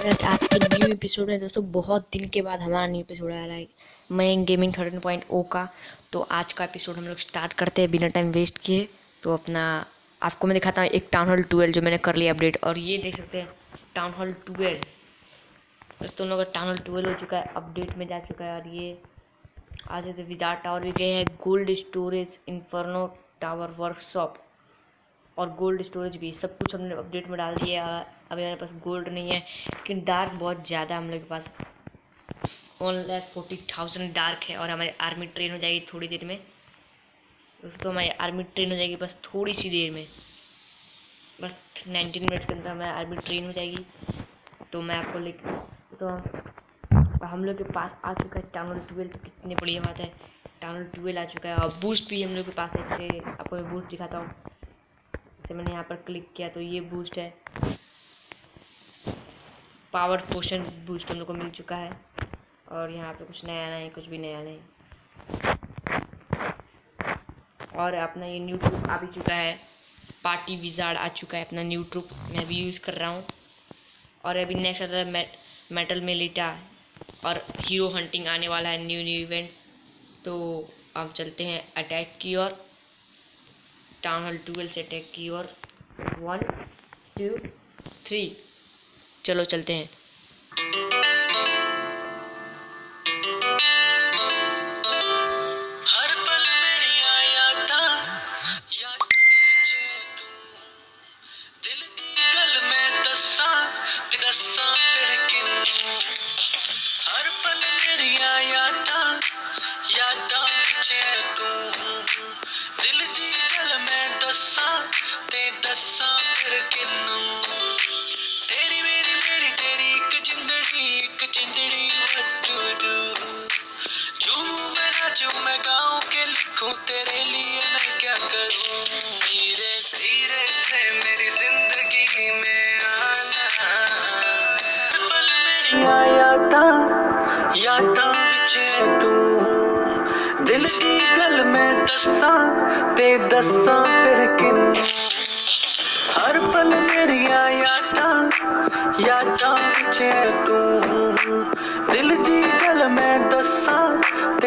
स्वागत आज के न्यू एपिसोड में दोस्तों, बहुत दिन के बाद हमारा न्यू एपिसोड आ रहा है मैं गेमिंग थर्टीन पॉइंट ओ का। तो आज का एपिसोड हम लोग स्टार्ट करते हैं बिना टाइम वेस्ट किए। तो अपना, आपको मैं दिखाता हूँ एक टाउन हॉल ट्वेल्व जो मैंने कर लिया अपडेट और ये देख सकते हैं टाउन हॉल ट्वेल्व दोस्तों हम लोग का टाउन हॉल ट्वेल्व हो चुका है अपडेट में जा चुका है। और ये आज थे विजार टावर भी गए हैं gold storage inferno tower workshop और गोल्ड स्टोरेज भी, सब कुछ हमने अपडेट में डाल दिया अभी हमारे पास गोल्ड नहीं है लेकिन डार्क बहुत ज़्यादा हम लोग के पास। One lakh forty thousand dark है और हमारी आर्मी ट्रेन हो जाएगी थोड़ी देर में। दोस्तों हमारी आर्मी ट्रेन हो जाएगी बस थोड़ी सी देर में। बस नाइनटीन मिनट के अंदर हमारी आर्मी ट्रेन हो जाएगी। तो मैं आपको ले तो हम लोग के पास आ चुका है टाउन ट्वेल्व तो कितनी बढ़िया बात है। टाउन ट्वेल्व आ चुका है और बूस्ट भी हम लोग के पास है। जैसे आपको मैं बूस्ट दिखाता हूँ। जैसे मैंने यहाँ पर क्लिक किया तो ये बूस्ट है। पावर पोशन बूस्ट हम लोग को मिल चुका है। और यहाँ पे कुछ नया नहीं कुछ भी नया नहीं। और अपना ये न्यू ट्रूप आ भी चुका है। पार्टी विजार्ड आ चुका है अपना न्यू ट्रूप मैं भी यूज़ कर रहा हूँ। और अभी नेक्स्ट आता है मेटल मेलिटा और हीरो हंटिंग आने वाला है न्यू न्यू इवेंट्स तो अब चलते हैं अटैक की ओर। टाउन हॉल ट्वेल्व से अटैक की ओर। वन टू थ्री चलो चलते हैं। नाचूं मैं गाऊं के लिखूं, तेरे लिए मैं क्या करूँ? धीरे धीरे से मेरी ज़िंदगी में आना। पल मेरी यादा यादा विच तू। दिल दी गल मैं दसा ते दसा फिर किन्नू हर पल मेरी यादा यादा विच तू। दिल दी गल मैं दसा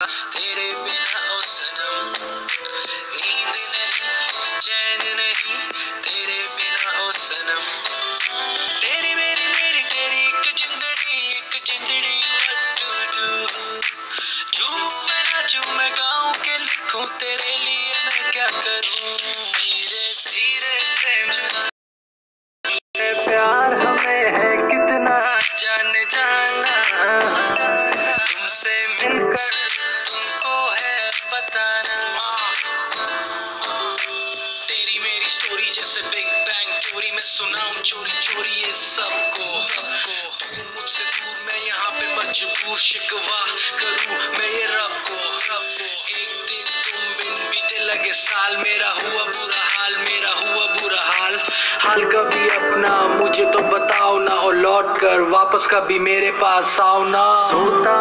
तेरे बिना ओ सनम नींद नहीं चैन नहीं। तेरे बिना ओ सनम तेरी मेरी मेरी, तेरी एक जिंदड़ी एक जिंदड़ी what to झूम मैं ना झूम, मैं गाँव के लिखूं तेरे लिए मैं क्या करूँ? मजबूर शिकवा करूँ मैं ये रब को रब को। एक दिन तुम बिन बीते लगे, साल मेरा हुआ बुरा हाल, मेरा हुआ बुरा हाल। हाल कभी अपना, मुझे तो बताओ ना, और लौट कर वापस कभी मेरे पास आओ ना। सोता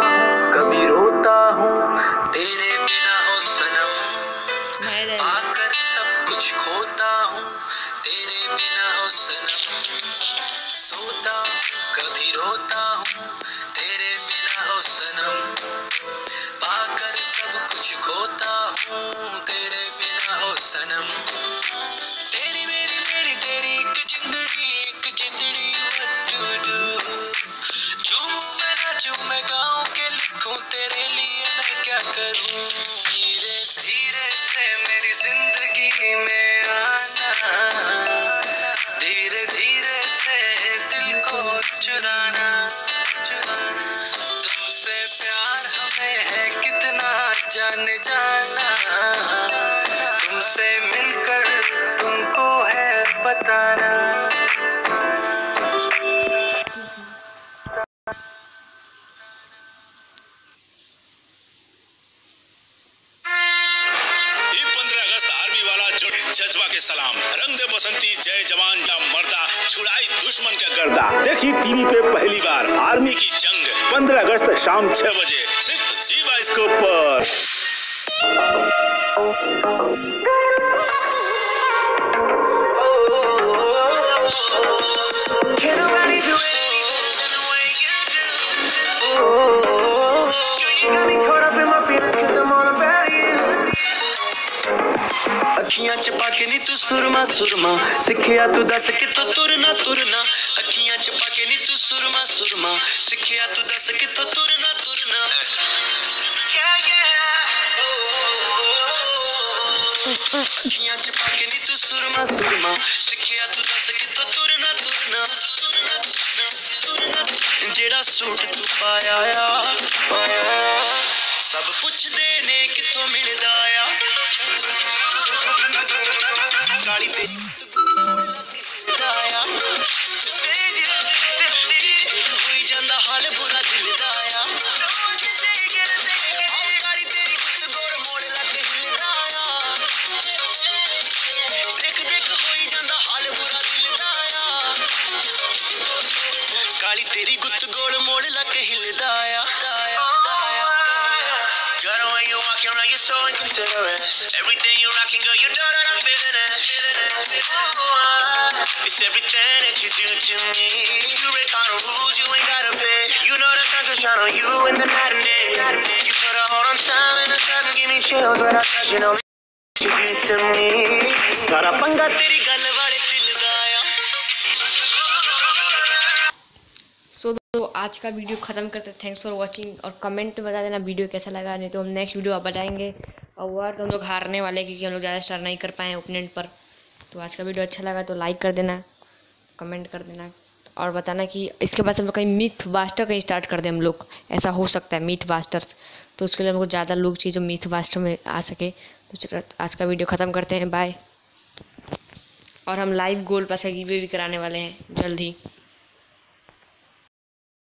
लगाऊँ के लिखूं तेरे लिए मैं क्या करूँ? धीरे धीरे से मेरी ज़िंदगी में आना। धीरे धीरे से दिल को चुराना। तुमसे प्यार हमें है कितना जान जाना। तुमसे मिलकर तुमको है बताना। ये पंद्रह अगस्त आर्मी वाला जो जज्बा के सलाम। रंग दे बसंती, जय जवान या मर्दा, छुड़ाई दुश्मन का गर्दा। देखी टीवी पे पहली बार आर्मी की जंग, पंद्रह अगस्त शाम छह बजे। सिर्फ़ जी बाइस्कोप पर ਅੱਖੀਆਂ ਚ ਪਾ ਕੇ ਨੀ ਤੂੰ ਸੁਰਮਾ ਸੁਰਮਾ ਸਿੱਖਿਆ ਤੂੰ ਦੱਸ ਕਿੱਥੋਂ ਤੁਰਨਾ ਤੁਰਨਾ ਅੱਖੀਆਂ ਚ ਪਾ ਕੇ ਨੀ ਤੂੰ ਸੁਰਮਾ ਸੁਰਮਾ ਸਿੱਖਿਆ ਤੂੰ ਦੱਸ ਕਿੱਥੋਂ ਤੁਰਨਾ ਤੁਰਨਾ Yeah, yeah. ਅੱਖੀਆਂ ਚ ਪਾ ਕੇ ਨੀ ਤੂੰ ਸੁਰਮਾ ਸੁਰਮਾ ਸਿੱਖਿਆ ਤੂੰ ਦੱਸ ਕਿੱਥੋਂ ਤੁਰਨਾ ਤੁਰਨਾ ਤੁਰਨਾ ਤੁਰਨਾ ਤੁਰਨਾ ਜਿਹੜਾ ਸੂਟ ਤੂੰ ਪਾਇਆ ਆ ਪਾਇਆ ਆ, ਸਭ ਪੁੱਛਦੇ ਨੇ ਕਿੱਥੋਂ ਮਿਲਦਾ like you're so inconsiderate. Everything you're rocking, girl, you know that I'm feeling it. Oh, it's everything that you do to me. You break all the rules, you ain't gotta pay. You know the sun can shine on you in the night and day. You put a hold on time and a sudden give me chills, when I touch you know. You to me. Sarapanga teri galwa. सो तो आज का video ख़त्म करते हैं। Thanks for watching और comment बता देना video कैसा लगा। नहीं तो हम नेक्स्ट वीडियो आप बताएँगे। और वो तो हम लोग हारने वाले क्योंकि हम लोग ज़्यादा स्टार नहीं कर पाए ओपोनेंट पर। तो आज का वीडियो अच्छा लगा तो लाइक कर देना कमेंट कर देना। और बताना कि इसके बाद हम लोग कहीं मिथ बास्टर कहीं स्टार्ट कर दें हम लोग। ऐसा हो सकता है मिथ बास्टर्स तो उसके लिए हमको ज़्यादा लोग चाहिए जो मिथ बास्टर में आ सके। तो आज का वीडियो ख़त्म करते हैं। बाय और हम लाइव गोल पास गिवे भी कराने वाले हैं, जल्द ही।